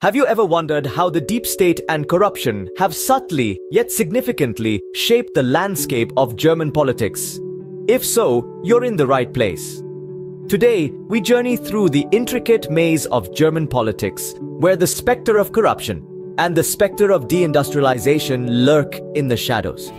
Have you ever wondered how the deep state and corruption have subtly, yet significantly, shaped the landscape of German politics? If so, you're in the right place. Today, we journey through the intricate maze of German politics, where the specter of corruption and the specter of deindustrialization lurk in the shadows.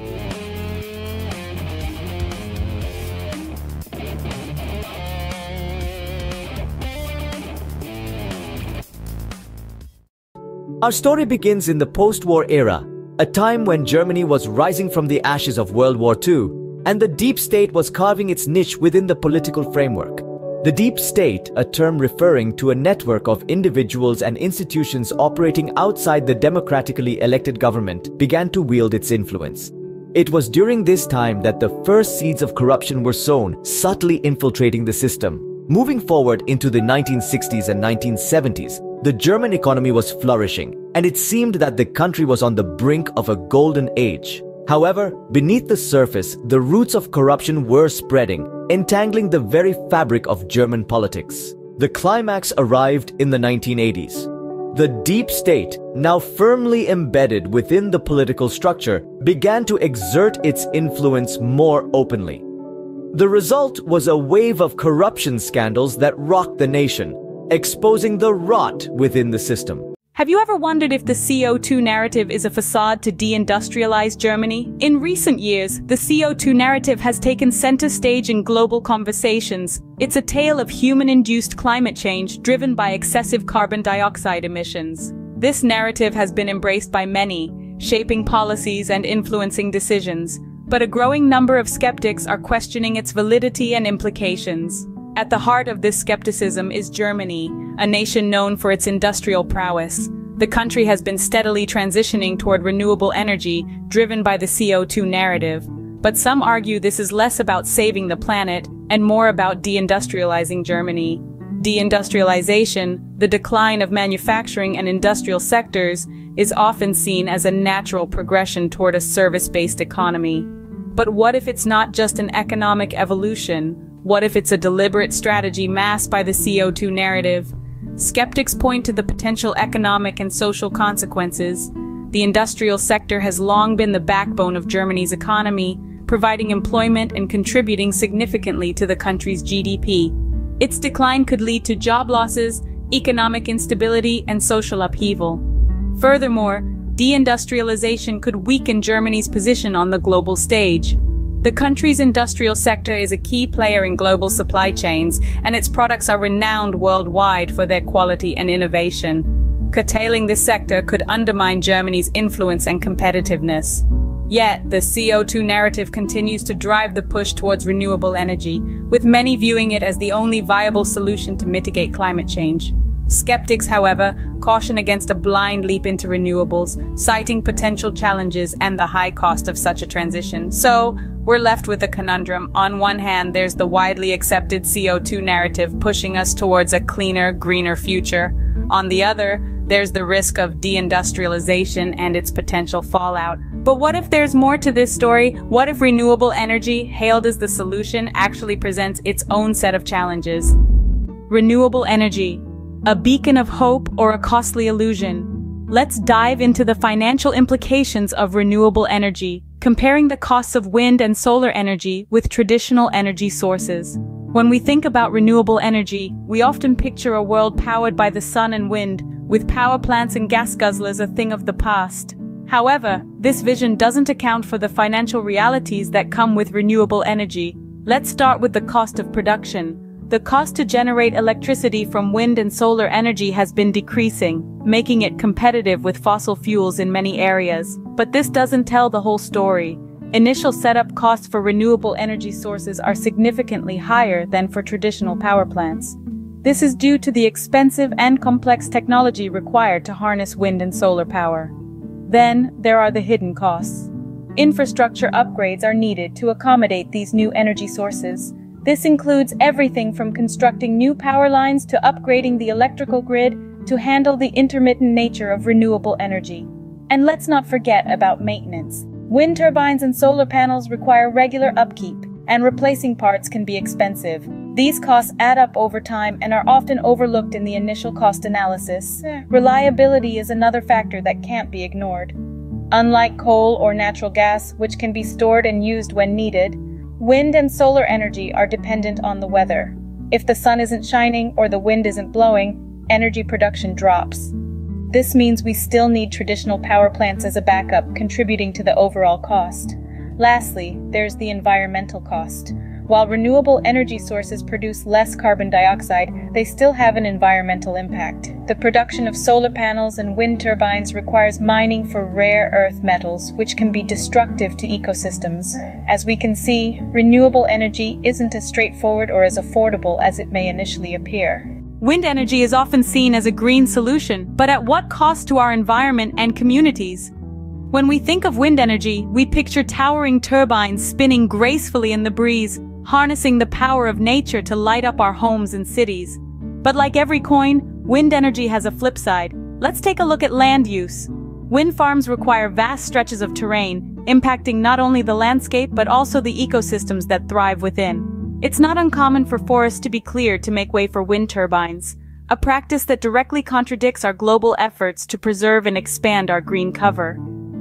Our story begins in the post-war era, a time when Germany was rising from the ashes of World War II, and the deep state was carving its niche within the political framework. The deep state, a term referring to a network of individuals and institutions operating outside the democratically elected government, began to wield its influence. It was during this time that the first seeds of corruption were sown, subtly infiltrating the system. Moving forward into the 1960s and 1970s, the German economy was flourishing, and it seemed that the country was on the brink of a golden age. However, beneath the surface, the roots of corruption were spreading, entangling the very fabric of German politics. The climax arrived in the 1980s. The deep state, now firmly embedded within the political structure, began to exert its influence more openly. The result was a wave of corruption scandals that rocked the nation, exposing the rot within the system. Have you ever wondered if the CO2 narrative is a facade to deindustrialize Germany? In recent years, the CO2 narrative has taken center stage in global conversations. It's a tale of human-induced climate change driven by excessive carbon dioxide emissions. This narrative has been embraced by many, shaping policies and influencing decisions, but a growing number of skeptics are questioning its validity and implications. At the heart of this skepticism is Germany, a nation known for its industrial prowess. The country has been steadily transitioning toward renewable energy, driven by the CO2 narrative. But some argue this is less about saving the planet and more about deindustrializing Germany. Deindustrialization, the decline of manufacturing and industrial sectors, is often seen as a natural progression toward a service-based economy. But what if it's not just an economic evolution, what if it's a deliberate strategy masked by the CO2 narrative? Skeptics point to the potential economic and social consequences. The industrial sector has long been the backbone of Germany's economy, providing employment and contributing significantly to the country's GDP. Its decline could lead to job losses, economic instability, and social upheaval. Furthermore, deindustrialization could weaken Germany's position on the global stage. The country's industrial sector is a key player in global supply chains, and its products are renowned worldwide for their quality and innovation. Curtailing this sector could undermine Germany's influence and competitiveness. Yet, the CO2 narrative continues to drive the push towards renewable energy, with many viewing it as the only viable solution to mitigate climate change. Skeptics, however, caution against a blind leap into renewables, citing potential challenges and the high cost of such a transition. So, we're left with a conundrum. On one hand, there's the widely accepted CO2 narrative pushing us towards a cleaner, greener future. On the other, there's the risk of deindustrialization and its potential fallout. But what if there's more to this story? What if renewable energy, hailed as the solution, actually presents its own set of challenges? Renewable energy, a beacon of hope or a costly illusion? Let's dive into the financial implications of renewable energy, comparing the costs of wind and solar energy with traditional energy sources. When we think about renewable energy, we often picture a world powered by the sun and wind, with power plants and gas guzzlers a thing of the past. However, this vision doesn't account for the financial realities that come with renewable energy. Let's start with the cost of production. The cost to generate electricity from wind and solar energy has been decreasing, making it competitive with fossil fuels in many areas. But this doesn't tell the whole story. Initial setup costs for renewable energy sources are significantly higher than for traditional power plants. This is due to the expensive and complex technology required to harness wind and solar power. Then, there are the hidden costs. Infrastructure upgrades are needed to accommodate these new energy sources, this includes everything from constructing new power lines to upgrading the electrical grid to handle the intermittent nature of renewable energy. And let's not forget about maintenance. Wind turbines and solar panels require regular upkeep, and replacing parts can be expensive. These costs add up over time and are often overlooked in the initial cost analysis. Reliability is another factor that can't be ignored. Unlike coal or natural gas, which can be stored and used when needed, wind and solar energy are dependent on the weather. If the sun isn't shining or the wind isn't blowing, energy production drops. This means we still need traditional power plants as a backup, contributing to the overall cost. Lastly, there's the environmental cost. While renewable energy sources produce less carbon dioxide, they still have an environmental impact. The production of solar panels and wind turbines requires mining for rare earth metals, which can be destructive to ecosystems. As we can see, renewable energy isn't as straightforward or as affordable as it may initially appear. Wind energy is often seen as a green solution, but at what cost to our environment and communities? When we think of wind energy, we picture towering turbines spinning gracefully in the breeze, harnessing the power of nature to light up our homes and cities. But like every coin, wind energy has a flip side. Let's take a look at land use. Wind farms require vast stretches of terrain, impacting not only the landscape but also the ecosystems that thrive within. It's not uncommon for forests to be cleared to make way for wind turbines, a practice that directly contradicts our global efforts to preserve and expand our green cover.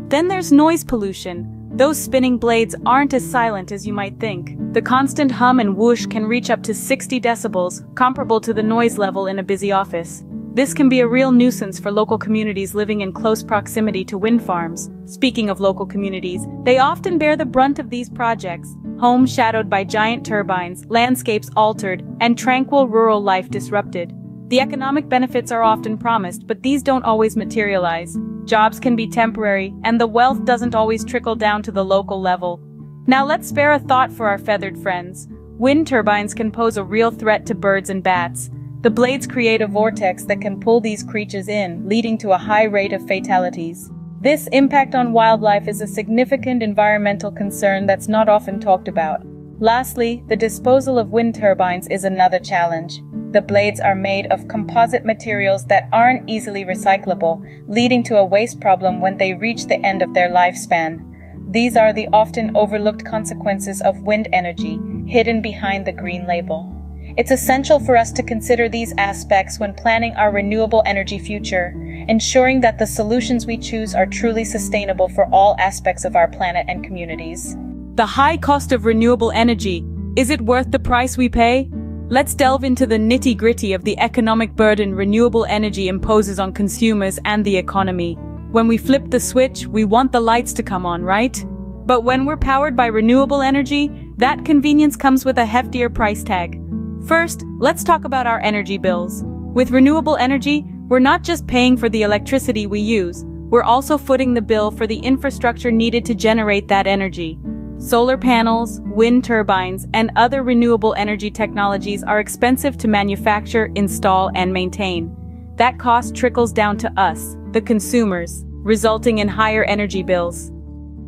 Then there's noise pollution, those spinning blades aren't as silent as you might think. The constant hum and whoosh can reach up to 60 decibels, comparable to the noise level in a busy office. This can be a real nuisance for local communities living in close proximity to wind farms. Speaking of local communities, they often bear the brunt of these projects. Homes shadowed by giant turbines, landscapes altered, and tranquil rural life disrupted. The economic benefits are often promised, but these don't always materialize. Jobs can be temporary, and the wealth doesn't always trickle down to the local level. Now let's spare a thought for our feathered friends. Wind turbines can pose a real threat to birds and bats. The blades create a vortex that can pull these creatures in, leading to a high rate of fatalities. This impact on wildlife is a significant environmental concern that's not often talked about. Lastly, the disposal of wind turbines is another challenge. The blades are made of composite materials that aren't easily recyclable, leading to a waste problem when they reach the end of their lifespan. These are the often overlooked consequences of wind energy, hidden behind the green label. It's essential for us to consider these aspects when planning our renewable energy future, ensuring that the solutions we choose are truly sustainable for all aspects of our planet and communities. The high cost of renewable energy, is it worth the price we pay? Let's delve into the nitty-gritty of the economic burden renewable energy imposes on consumers and the economy. When we flip the switch, we want the lights to come on, right? But when we're powered by renewable energy, that convenience comes with a heftier price tag. First, let's talk about our energy bills. With renewable energy, we're not just paying for the electricity we use, we're also footing the bill for the infrastructure needed to generate that energy. Solar panels, wind turbines, and other renewable energy technologies are expensive to manufacture, install, and maintain. That cost trickles down to us, the consumers, resulting in higher energy bills.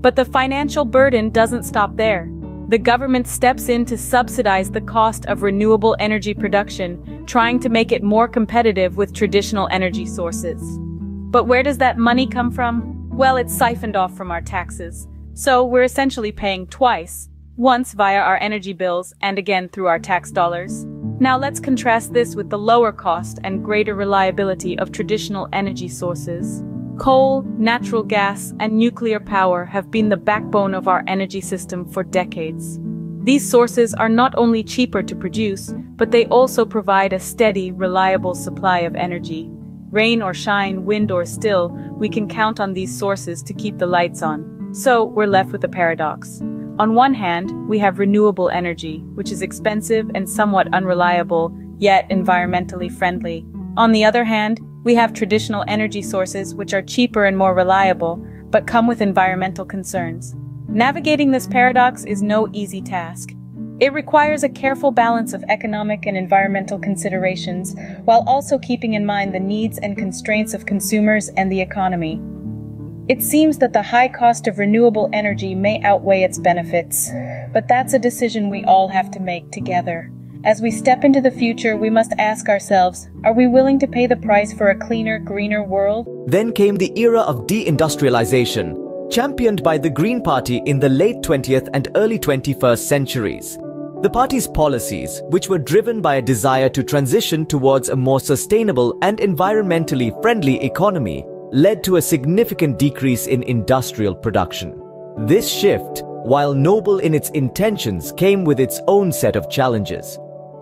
But the financial burden doesn't stop there. The government steps in to subsidize the cost of renewable energy production, trying to make it more competitive with traditional energy sources. But where does that money come from? Well, it's siphoned off from our taxes. So we're essentially paying twice, once via our energy bills and again through our tax dollars. Now let's contrast this with the lower cost and greater reliability of traditional energy sources. Coal, natural gas, and nuclear power have been the backbone of our energy system for decades. These sources are not only cheaper to produce, but they also provide a steady, reliable supply of energy. Rain or shine, wind or still, we can count on these sources to keep the lights on. So we're left with a paradox. On one hand, we have renewable energy, which is expensive and somewhat unreliable, yet environmentally friendly. On the other hand, we have traditional energy sources which are cheaper and more reliable, but come with environmental concerns. Navigating this paradox is no easy task. It requires a careful balance of economic and environmental considerations, while also keeping in mind the needs and constraints of consumers and the economy. It seems that the high cost of renewable energy may outweigh its benefits, but that's a decision we all have to make together. As we step into the future, we must ask ourselves, are we willing to pay the price for a cleaner, greener world? Then came the era of deindustrialization, championed by the Green Party in the late 20th and early 21st centuries. The party's policies, which were driven by a desire to transition towards a more sustainable and environmentally friendly economy, led to a significant decrease in industrial production. This shift, while noble in its intentions, came with its own set of challenges.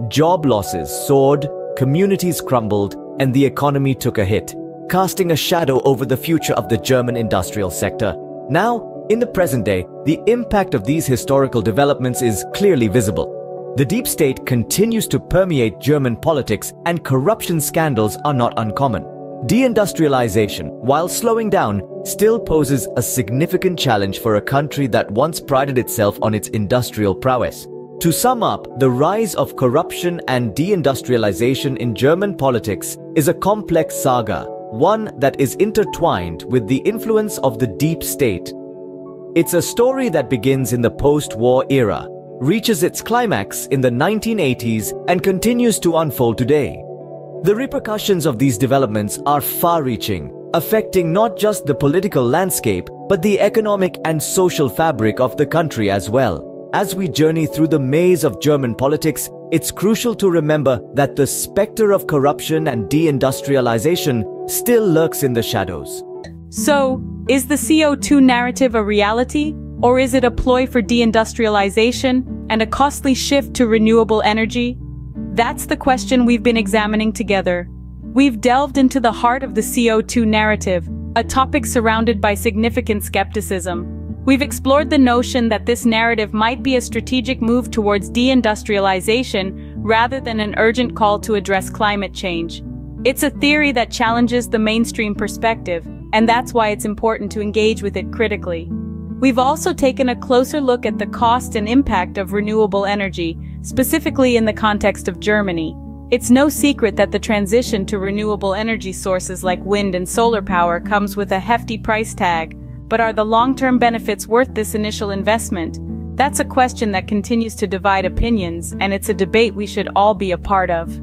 Job losses soared, communities crumbled, and the economy took a hit, casting a shadow over the future of the German industrial sector. Now, in the present day, the impact of these historical developments is clearly visible. The deep state continues to permeate German politics and corruption scandals are not uncommon. Deindustrialization, while slowing down, still poses a significant challenge for a country that once prided itself on its industrial prowess. To sum up, the rise of corruption and deindustrialization in German politics is a complex saga, one that is intertwined with the influence of the deep state. It's a story that begins in the post-war era, reaches its climax in the 1980s and continues to unfold today. The repercussions of these developments are far-reaching, affecting not just the political landscape, but the economic and social fabric of the country as well. As we journey through the maze of German politics, it's crucial to remember that the specter of corruption and deindustrialization still lurks in the shadows. So, is the CO2 narrative a reality? Or is it a ploy for deindustrialization and a costly shift to renewable energy? That's the question we've been examining together. We've delved into the heart of the CO2 narrative, a topic surrounded by significant skepticism. We've explored the notion that this narrative might be a strategic move towards deindustrialization rather than an urgent call to address climate change. It's a theory that challenges the mainstream perspective, and that's why it's important to engage with it critically. We've also taken a closer look at the cost and impact of renewable energy, specifically in the context of Germany. It's no secret that the transition to renewable energy sources like wind and solar power comes with a hefty price tag, but are the long-term benefits worth this initial investment? That's a question that continues to divide opinions, and it's a debate we should all be a part of.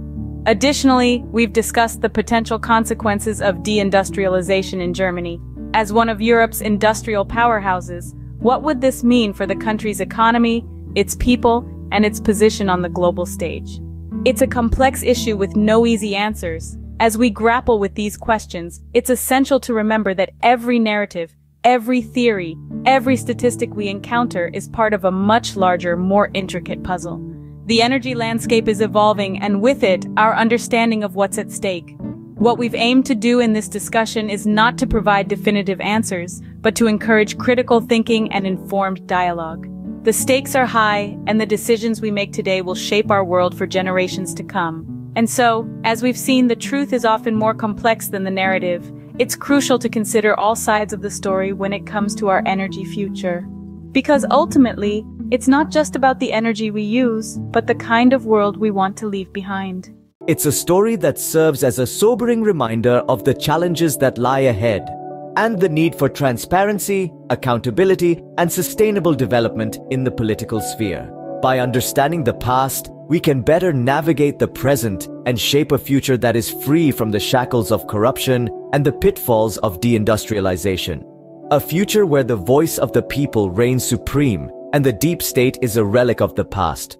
Additionally, we've discussed the potential consequences of deindustrialization in Germany, as one of Europe's industrial powerhouses, what would this mean for the country's economy, its people, and its position on the global stage? It's a complex issue with no easy answers. As we grapple with these questions, it's essential to remember that every narrative, every theory, every statistic we encounter is part of a much larger, more intricate puzzle. The energy landscape is evolving, and with it, our understanding of what's at stake. What we've aimed to do in this discussion is not to provide definitive answers, but to encourage critical thinking and informed dialogue. The stakes are high, and the decisions we make today will shape our world for generations to come. And so, as we've seen, the truth is often more complex than the narrative. It's crucial to consider all sides of the story when it comes to our energy future. Because ultimately, it's not just about the energy we use, but the kind of world we want to leave behind. It's a story that serves as a sobering reminder of the challenges that lie ahead and the need for transparency, accountability, and sustainable development in the political sphere. By understanding the past, we can better navigate the present and shape a future that is free from the shackles of corruption and the pitfalls of deindustrialization. A future where the voice of the people reigns supreme and the deep state is a relic of the past.